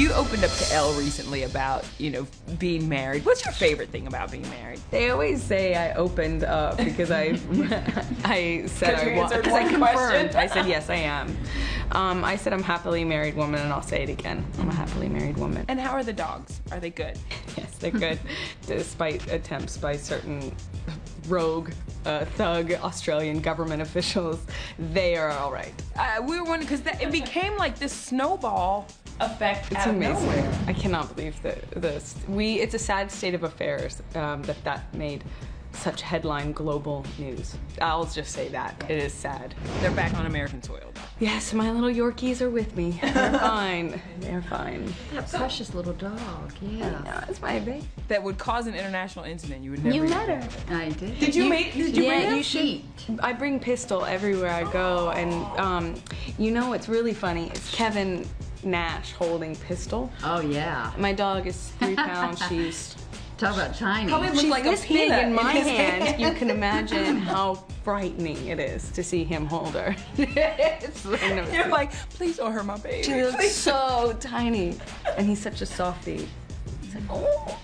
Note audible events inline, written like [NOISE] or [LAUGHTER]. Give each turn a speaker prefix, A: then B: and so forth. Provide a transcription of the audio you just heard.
A: opened up to Elle recently about, you know, being married. What's your favorite thing about being married?
B: They always say I opened up because I [LAUGHS] I said
A: you
B: I wa-
A: answered
B: 'cause I confirmed. I said yes, I am. Um, I said I'm happily married woman, and I'll say it again. I'm a happily married woman.
A: And how are the dogs? Are they good? [LAUGHS]
B: Yes, they're good, [LAUGHS] despite attempts by certain rogue, uh, thug Australian government officials. They are all right.
A: Uh, we were wondering because it became like this snowball effect
B: It's
A: out
B: amazing.
A: nowhere.
B: I cannot believe that this. We. It's a sad state of affairs um, that that made such headline global news. I'll just say that it is sad.
A: They're back on American soil. though.
B: Yes, my little Yorkies are with me. [LAUGHS] They're fine. They're fine.
C: That precious little dog, yeah.
B: No, it's my baby.
A: That would cause an international incident. You would never.
B: You met her.
C: I did.
A: Did you, meet? Did you
B: yeah, you should. I bring pistol everywhere I go, and um, you know what's really funny It's Kevin Nash holding pistol.
C: Oh, yeah.
B: My dog is three pounds. [LAUGHS] She's
C: Talk about tiny.
A: Probably looked
B: she's
A: like a
B: this big in my
A: in
B: hand.
A: hand.
B: You can imagine [LAUGHS] how frightening it is to see him hold her. [LAUGHS]
A: You're like, please don't hurt my baby.
B: she looks so tiny, and he's such a softie. He's like, oh.